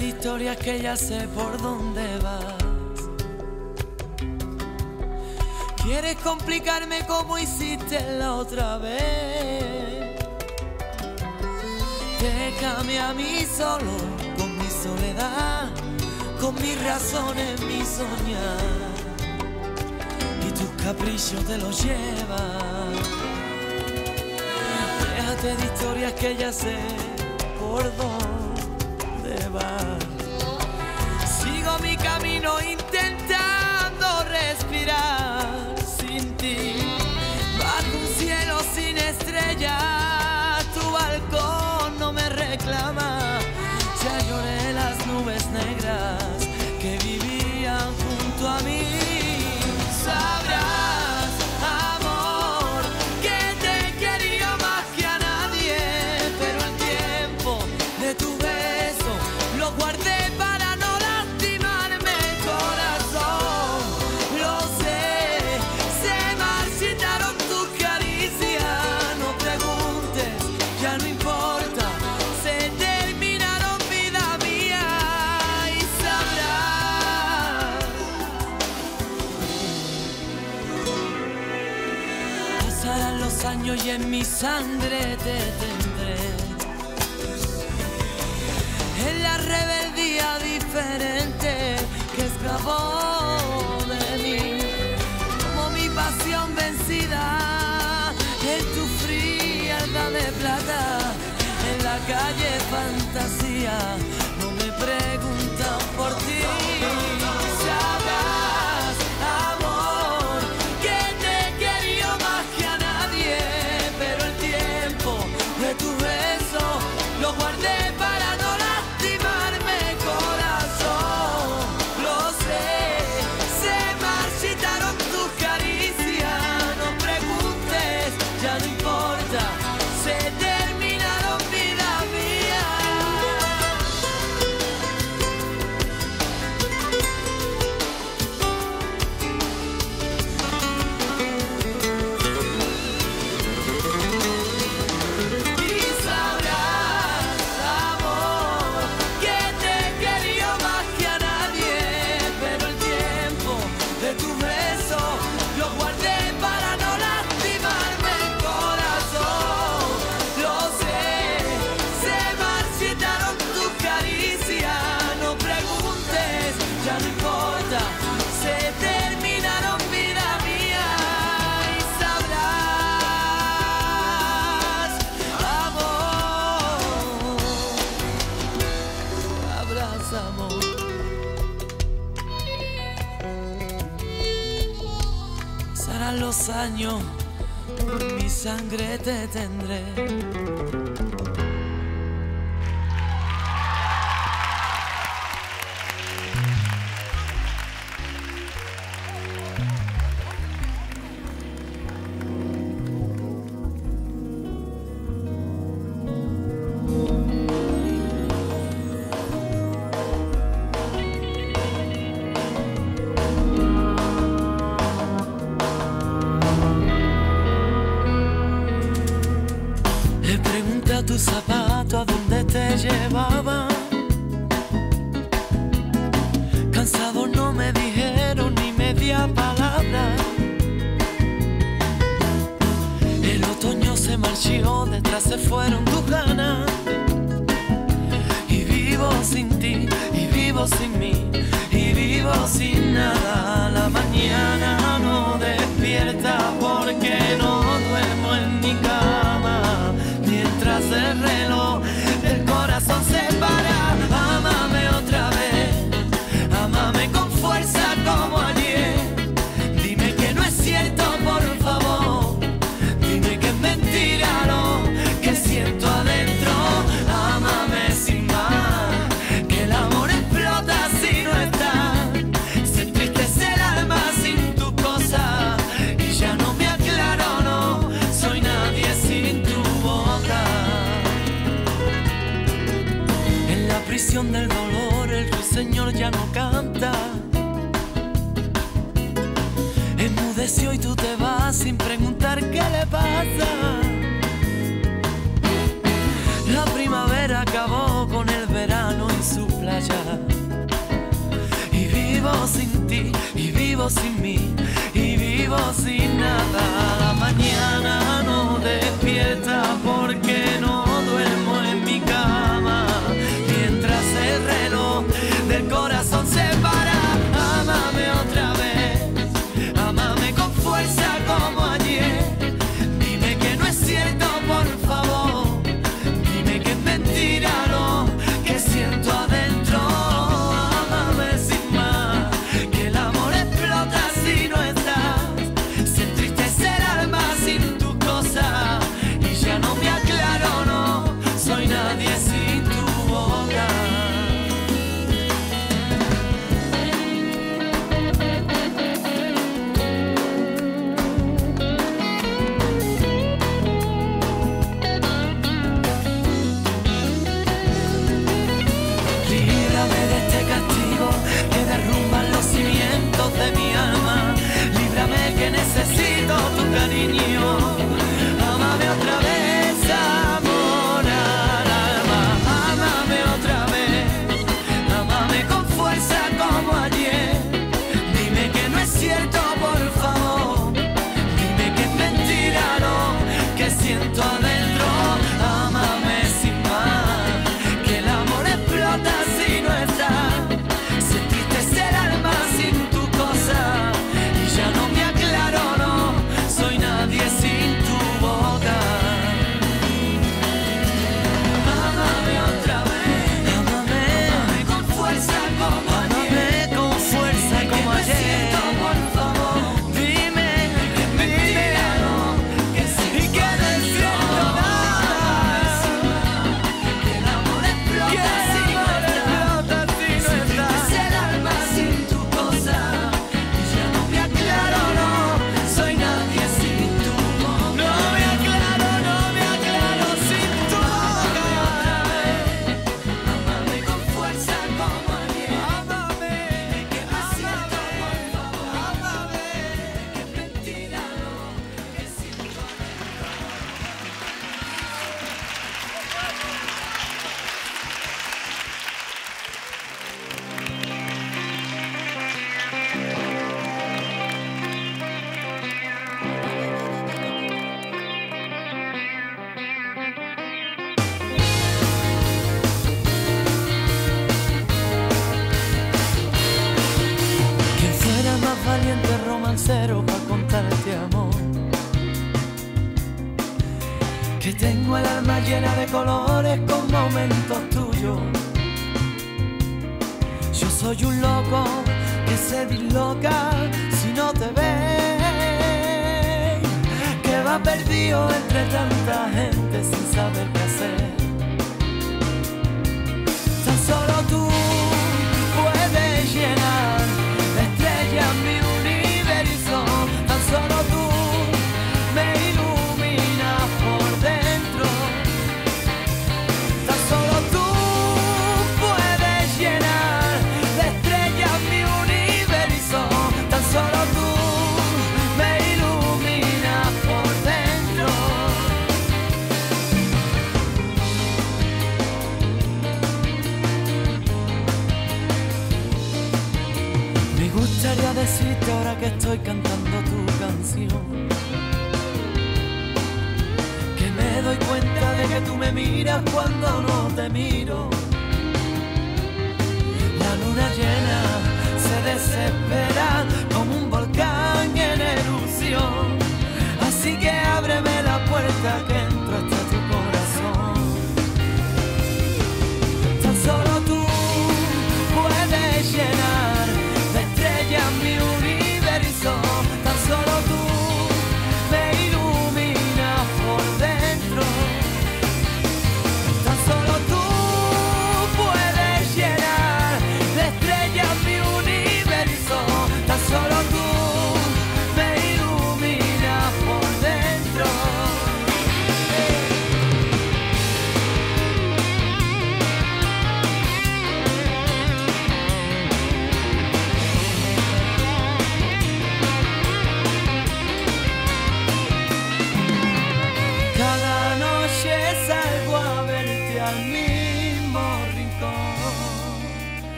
De historias que ya sé por dónde vas. Quieres complicarme como hiciste la otra vez. Déjame a mí solo con mi soledad, con mis razones, mi soñar. Y tus caprichos te los llevas. Déjate de historias que ya sé por dónde Sigo mi camino intentando sangre te tendré. En la rebeldía diferente que escapó de mí. Como mi pasión vencida en tu frialdad de plata. En la calle fantasía mi sangre te tendré. Marchó, detrás se fueron tus ganas. Y vivo sin ti, y vivo sin mí, y vivo sin nada. La mañana no despierta porque no duermo en mi cama. Mientras el reloj Enmudeció y tú te vas sin preguntar qué le pasa. La primavera acabó con el verano en su playa. Y vivo sin ti, y vivo sin mí, y vivo sin nada. estaba perdido entre tanta gente sin saber qué hacer. Tan solo tú. decirte ahora que estoy cantando tu canción? Que me doy cuenta de que tú me miras cuando no te miro. La luna llena se desespera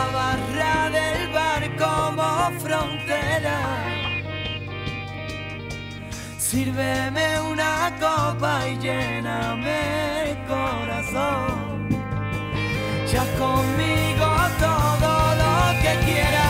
la barra del bar como frontera. Sírveme una copa y lléname el corazón. Ya conmigo todo lo que quieras.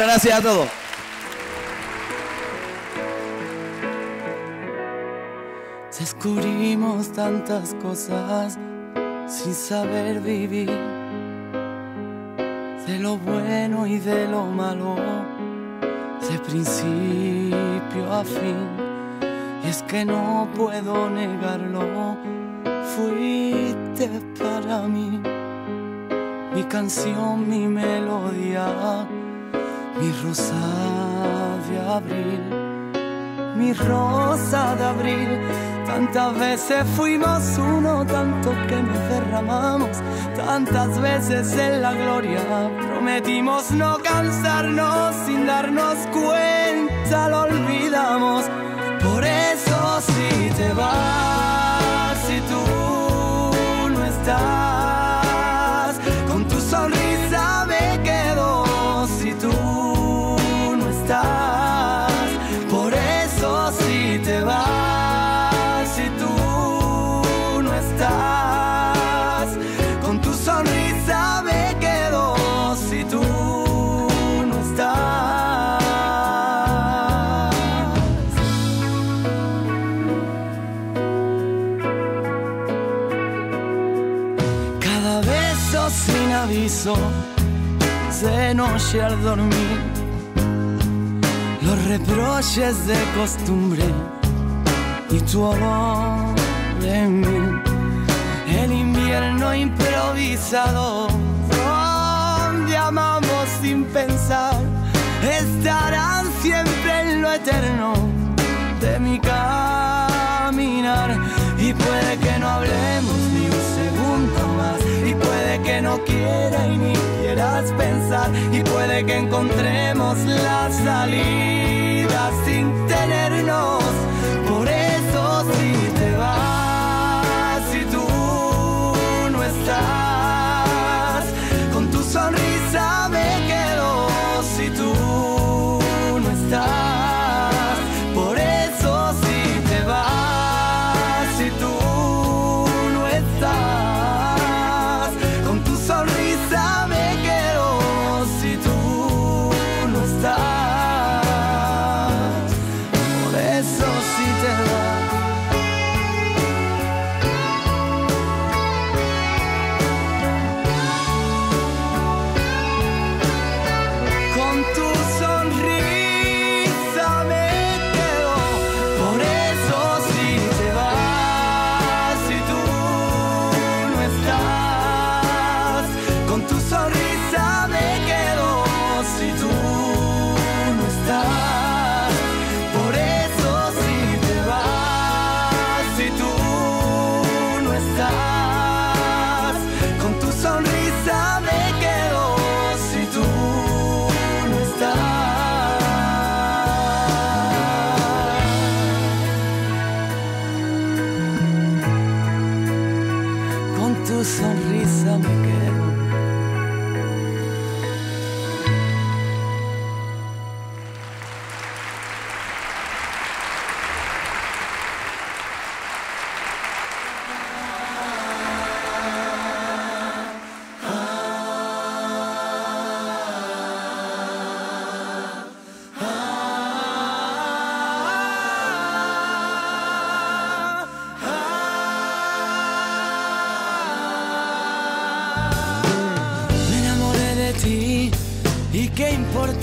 Gracias a todos. Descubrimos tantas cosas sin saber vivir, de lo bueno y de lo malo, de principio a fin. Y es que no puedo negarlo, fuiste para mí, mi canción, mi melodía, mi rosa de abril mi rosa de abril. Tantas veces fuimos uno, tanto que nos derramamos, tantas veces en la gloria prometimos no cansarnos sin darnos cuenta, lo olvidamos. Sin aviso, de noche al dormir los reproches de costumbre y tu olor en mí. El invierno improvisado, donde amamos sin pensar, estarán siempre en lo eterno de mi caminar. Y puede que no hablemos no quiera y ni quieras pensar, y puede que encontremos la salida sin tenernos.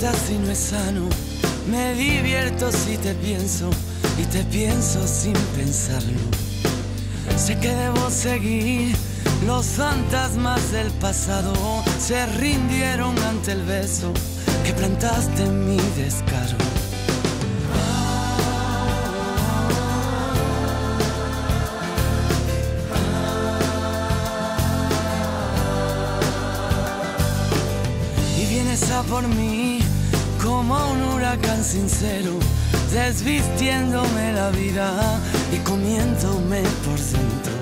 Si no es sano? Me divierto si te pienso y te pienso sin pensarlo. Sé que debo seguir. Los fantasmas del pasado se rindieron ante el beso que plantaste en mi descaro. Y vienes a por mí como un huracán sincero, desvistiéndome la vida y comiéndome por dentro.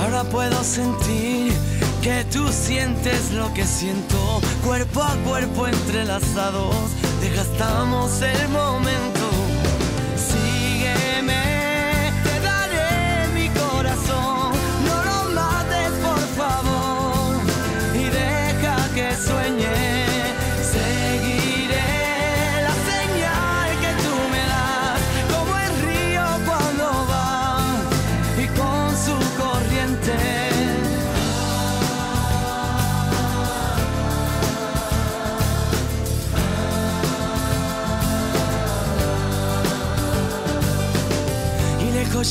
Ahora puedo sentir que tú sientes lo que siento, cuerpo a cuerpo entrelazados, desgastamos el momento.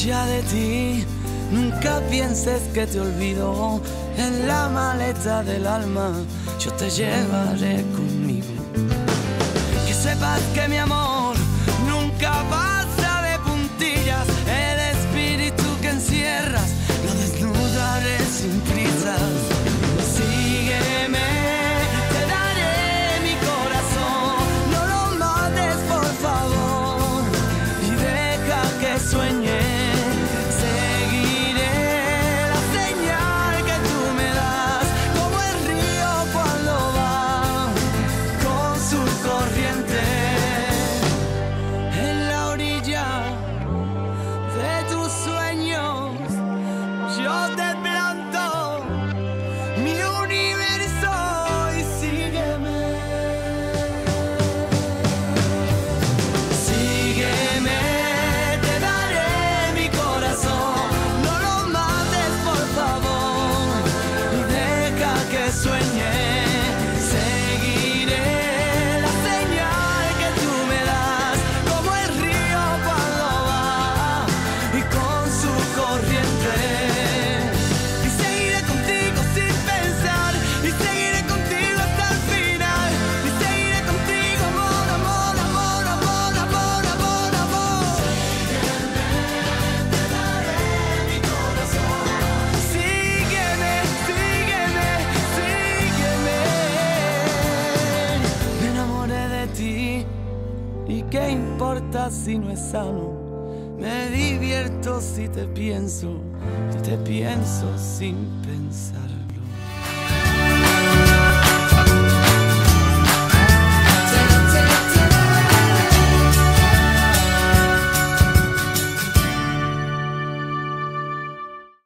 Ya de ti, nunca pienses que te olvido. En la maleta del alma, yo te llevaré conmigo. Que sepas que mi amor si no es sano. Me divierto si te pienso, y te pienso sin pensar.